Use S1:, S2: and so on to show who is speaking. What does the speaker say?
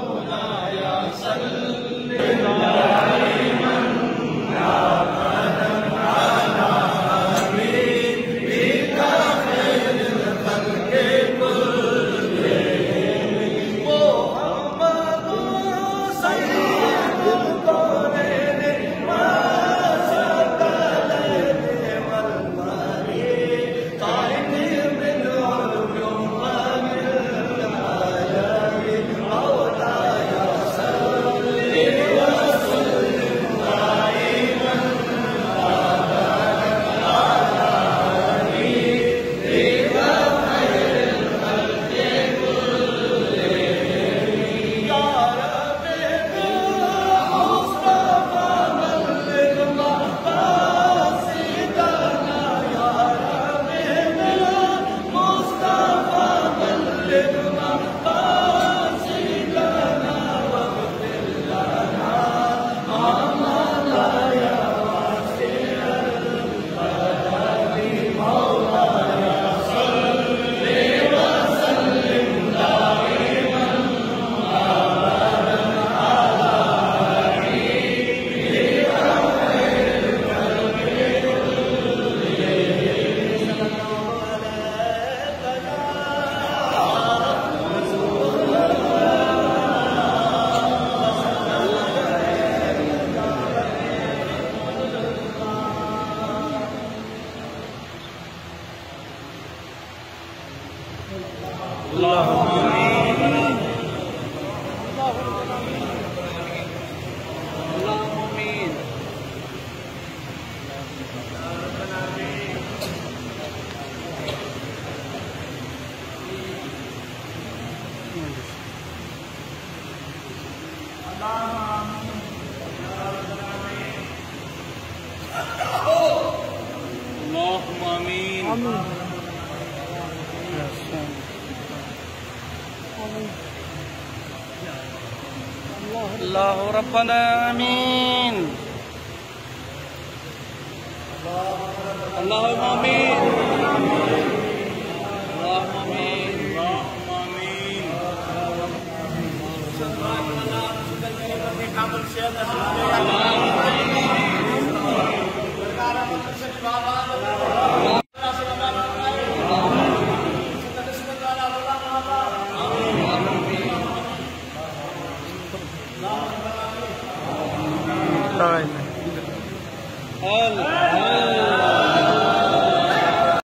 S1: Oh. Allahumma amin. Allahumma amin. Amin. الله ربنا آمين. اللهم آمين. اللهم آمين. Taray. All right.